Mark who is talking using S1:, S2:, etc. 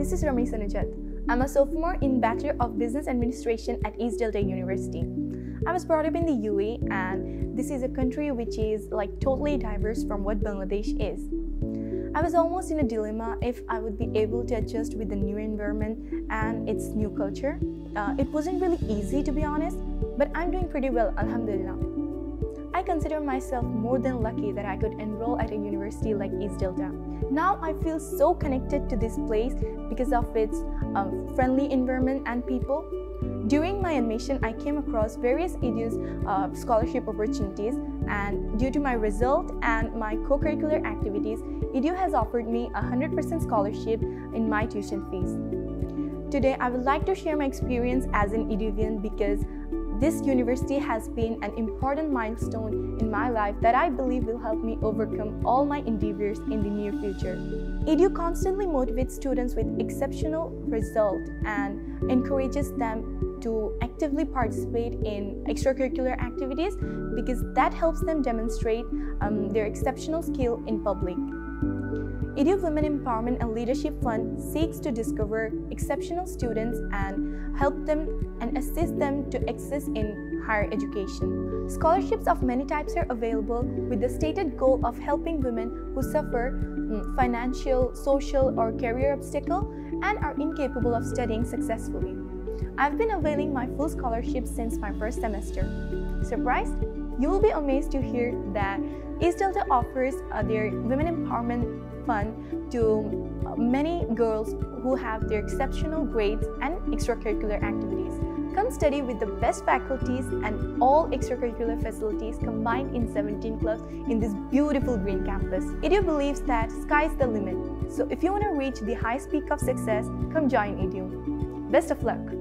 S1: this is Ramisa Nujhat. I'm a sophomore in Bachelor of Business Administration at East Delta University. I was brought up in the UAE and this is a country which is like totally diverse from what Bangladesh is. I was almost in a dilemma if I would be able to adjust with the new environment and its new culture. Uh, it wasn't really easy to be honest, but I'm doing pretty well, Alhamdulillah. I consider myself more than lucky that I could enroll at a university like East Delta. Now I feel so connected to this place because of its um, friendly environment and people. During my admission, I came across various EDU's uh, scholarship opportunities and due to my result and my co-curricular activities, EDU has offered me a 100% scholarship in my tuition fees. Today, I would like to share my experience as an EDUvian because this university has been an important milestone in my life that I believe will help me overcome all my endeavors in the near future. EDU constantly motivates students with exceptional results and encourages them to actively participate in extracurricular activities because that helps them demonstrate um, their exceptional skill in public. EDU Women Empowerment and Leadership Fund seeks to discover exceptional students and help them and assist them to access in higher education. Scholarships of many types are available with the stated goal of helping women who suffer mm, financial, social, or career obstacle and are incapable of studying successfully. I've been availing my full scholarship since my first semester. Surprised? You will be amazed to hear that East Delta offers uh, their Women Empowerment Fund to uh, many girls who have their exceptional grades and extracurricular activities. Come study with the best faculties and all extracurricular facilities combined in 17 clubs in this beautiful green campus. EDU believes that sky's the limit. So if you want to reach the highest peak of success, come join EDU. Best of luck!